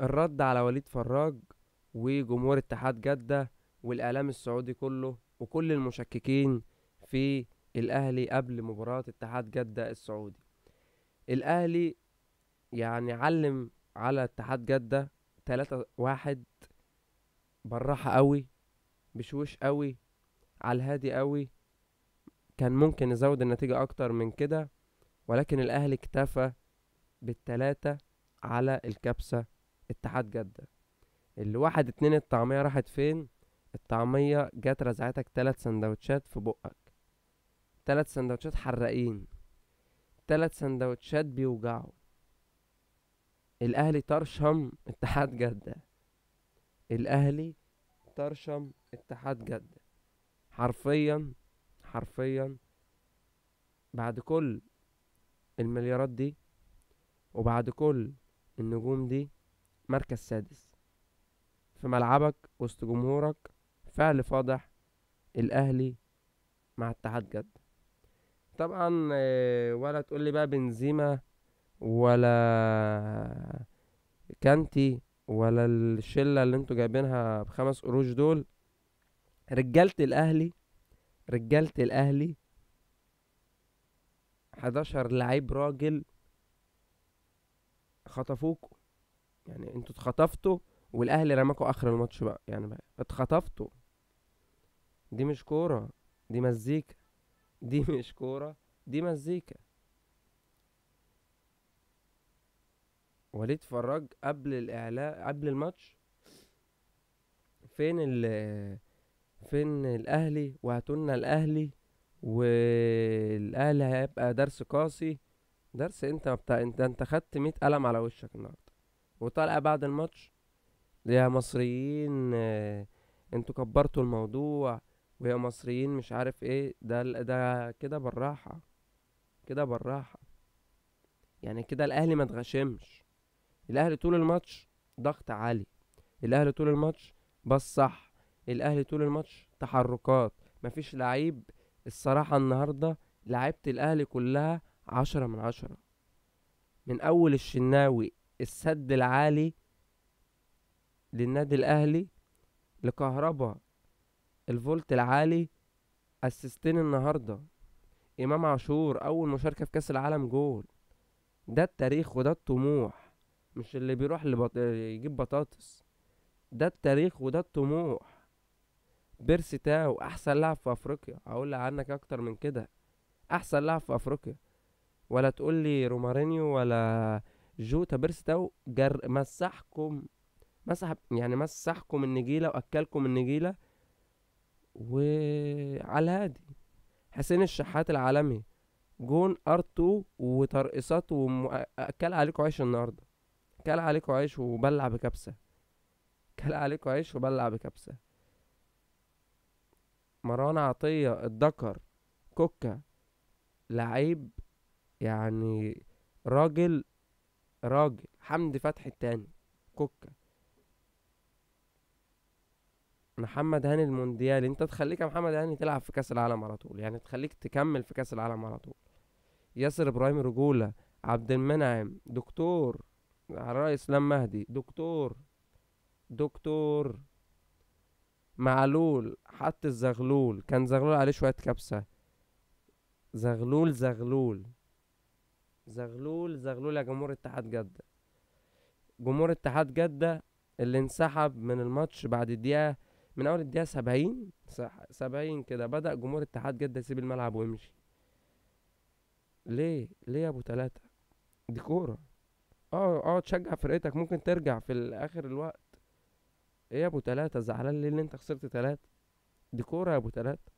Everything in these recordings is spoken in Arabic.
الرد على وليد فراج وجمهور اتحاد جدة والإعلام السعودي كله وكل المشككين في الأهلي قبل مباراة اتحاد جدة السعودي. الأهلي يعني علم على اتحاد جدة تلاتة واحد بالراحة قوي بشويش قوي على الهادي قوي. كان ممكن يزود النتيجة أكتر من كده ولكن الأهلي اكتفى بالتلاتة على الكبسة اتحاد جدة. الواحد اتنين الطعمية راحت فين؟ الطعمية جت رزعتك تلات سندوتشات في بقك. تلات سندوتشات حراقين. تلات سندوتشات بيوجعوا. الأهلي طرشم اتحاد جدة. الأهلي طرشم اتحاد جدة. حرفيا حرفيا بعد كل المليارات دي وبعد كل النجوم دي مركز سادس. في ملعبك وسط جمهورك فعل فاضح الأهلي مع اتحاد جدة. طبعا آه، ولا تقول لي بقى بنزيما ولا كانتي ولا الشلة اللي أنتوا جايبينها بخمس قروش دول. رجالة الأهلي رجالة الأهلي 11 لعيب راجل خطفوكوا يعني أنتوا اتخطفتوا والاهلي رماكوا اخر الماتش بقى. يعني بقى اتخطفتوا. دي مش كورة. دي مزيكا. دي مش كورة. دي مزيكا. وليد فراج قبل الإعلان قبل الماتش فين ال فين الأهلي؟ وهاتولنا الأهلي. والأهلي هيبقى درس قاسي. درس انت بتاع انت انت خدت مية قلم على وشك النهارده. وطالع بعد الماتش. يا مصريين آه، أنتوا كبرتوا الموضوع. ويا مصريين مش عارف إيه. ده ده كده بالراحة. كده بالراحة. يعني كده الأهلي ما اتغشمش. الأهلي طول الماتش ضغط عالي. الأهلي طول الماتش بص صح. الأهلي طول الماتش تحركات. مفيش لعيب الصراحة النهاردة لعيبة الأهلي كلها عشرة من عشرة. من أول الشناوي السد العالي للنادي الأهلي لكهربا الفولت العالي أسيستين النهارده. إمام عاشور أول مشاركة في كأس العالم جول. ده التاريخ وده الطموح مش اللي بيروح لبط... يجيب بطاطس. ده التاريخ وده الطموح. بيرسي تاو أحسن لاعب في أفريقيا. هقول عنك أكتر من كده. أحسن لاعب في أفريقيا. ولا تقول لي رومارينيو ولا جوتا بيرسي تاو جر مسحكم مسح يعني مسحكم النجيلة وأكلكم النجيلة وعلى الهادي حسين الشحات العالمي جون ار2 وترقصات واكل عليكم عيش النهارده. كل عليكم عيش وبلع بكبسة. كل عليكم عيش وبلع بكبسة. مروان عطية الدكر كوكا لعيب يعني راجل راجل حمدي فتحي التاني كوكا. محمد هاني المونديال انت تخليك يا محمد هاني تلعب في كأس العالم على طول يعني تخليك تكمل في كأس العالم على طول. ياسر إبراهيم رجولة عبد المنعم دكتور على إسلام مهدي دكتور دكتور معلول حط الزغلول كان زغلول عليه شوية كبسة. زغلول زغلول. زغلول زغلول يا جمهور اتحاد جدة. جمهور اتحاد جدة اللي انسحب من الماتش بعد الدقيقة من أول الدقيقة سبعين سبعين كده بدأ جمهور اتحاد جدة يسيب الملعب ويمشي. ليه؟ ليه يا أبو تلاتة؟ دي كورة. آه آه تشجع فرقتك. ممكن ترجع في آخر الوقت. إيه يا أبو تلاتة؟ زعلان ليه اللي انت خسرت تلاتة؟ دي كورة يا أبو تلاتة.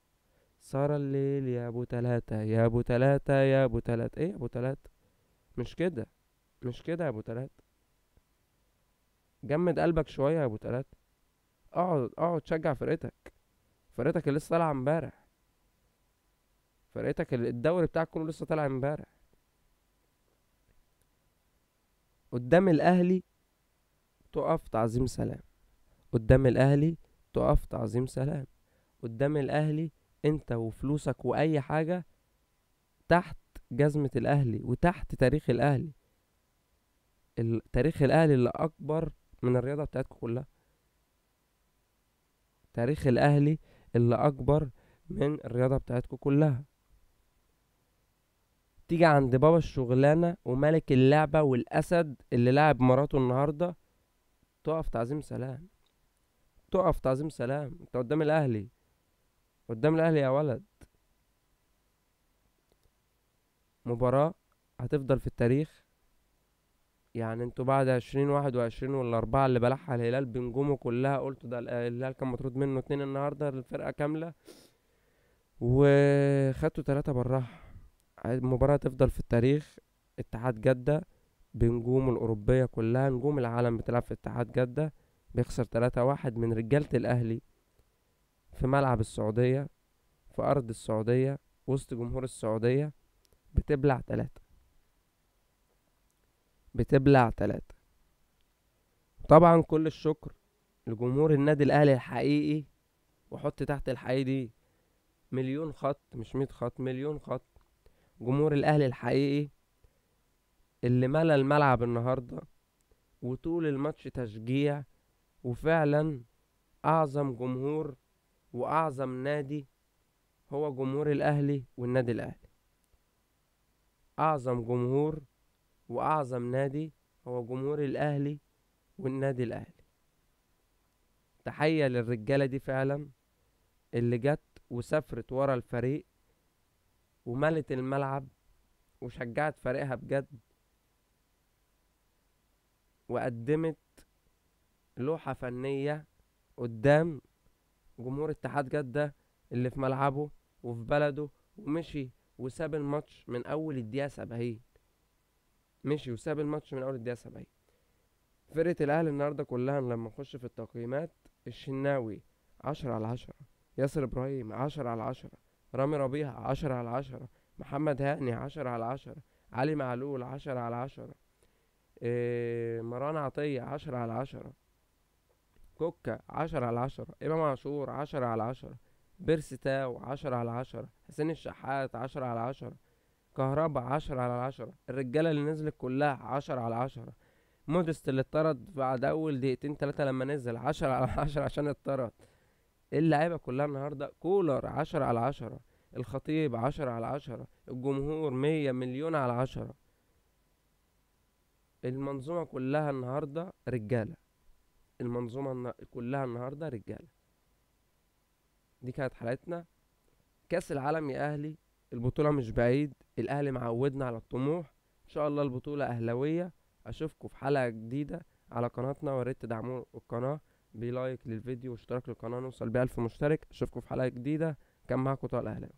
صار الليل يا أبو تلاتة يا أبو تلاتة يا أبو تلاتة. إيه يا أبو تلاتة؟ مش كده مش كده يا أبو تلاتة جمد قلبك شوية يا أبو تلاتة اقعد اقعد تشجع فرقتك. فرقتك اللي لسه طالعة امبارح. فرقتك الدوري بتاعك كله لسه طالع امبارح. قدام الأهلي تقف تعظيم سلام. قدام الأهلي تقف تعظيم سلام. قدام الأهلي انت وفلوسك وأي حاجة تحت جزمة الأهلي وتحت تاريخ الأهلي. تاريخ الأهلي اللي أكبر من الرياضة بتاعتكم كلها. تاريخ الأهلي اللي أكبر من الرياضة بتاعتكم كلها. تيجي عند بابا الشغلانة وملك اللعبة والأسد اللي لعب مراته النهاردة تقف تعظيم سلام. تقف تعظيم سلام. أنت قدام الأهلي. قدام الأهلي يا ولد. مباراة هتفضل في التاريخ؟ يعني أنتوا بعد عشرين واحد وعشرين والأربعة اللي بلعها الهلال بنجومه كلها قلتوا ده الهلال كان مطرود منه اتنين النهاردة الفرقة كاملة. وخدتوا تلاتة براح المباراة تفضل في التاريخ. اتحاد جدة بنجومه الأوروبية كلها نجوم العالم بتلعب في اتحاد جدة. بيخسر تلاتة واحد من رجالة الأهلي في ملعب السعودية في أرض السعودية وسط جمهور السعودية. بتبلع تلاتة. بتبلع تلاتة. طبعا كل الشكر لجمهور النادي الأهلي الحقيقي وحط تحت الحقيقي دي مليون خط مش مية خط مليون خط. جمهور الأهلي الحقيقي اللي ملا الملعب النهاردة وطول الماتش تشجيع وفعلا أعظم جمهور وأعظم نادي هو جمهور الأهلي والنادي الأهلي. أعظم جمهور وأعظم نادي هو جمهور الأهلي والنادي الأهلي. تحية للرجالة دي فعلا اللي جت وسافرت ورا الفريق وملت الملعب وشجعت فريقها بجد وقدمت لوحة فنية قدام جمهور اتحاد جدة اللي في ملعبه وفي بلده ومشي وساب الماتش من أول الدقيقة 70 مشي وساب الماتش من أول الدقيقة 70 فرقة الأهلي النهارده كلها لما نخش في التقييمات الشناوي 10 على 10 ياسر إبراهيم 10 على 10 رامي ربيعة 10 على 10 محمد هاني 10 على 10 علي معلول 10 على 10 إيه مروان عطية 10 على 10 كوكا 10 على 10 إمام عاشور 10 على 10 بيرستا وعشرة على عشرة حسين الشحات عشرة على عشرة كهربا عشرة على عشرة الرجالة اللي نزلت كلها عشرة على عشرة. مودست اللي اتطرد بعد أول دقيقتين تلاتة لما نزل عشرة على عشرة عشان اتطرد. اللعيبة كلها النهاردة كولر عشرة على عشرة الخطيب عشرة على عشرة الجمهور مية مليون على عشرة. المنظومة كلها النهاردة رجالة. المنظومة كلها النهاردة رجالة. دي كانت حلقتنا كأس العالم يا أهلي البطولة مش بعيد الأهلي معودنا على الطموح. إن شاء الله البطولة أهلاوية. أشوفكم في حلقة جديدة على قناتنا. وريت تدعموا القناة. بلايك للفيديو واشتراك للقناة. نوصل بألف مشترك. أشوفكم في حلقة جديدة. كان معاكم طارق الأهلاوي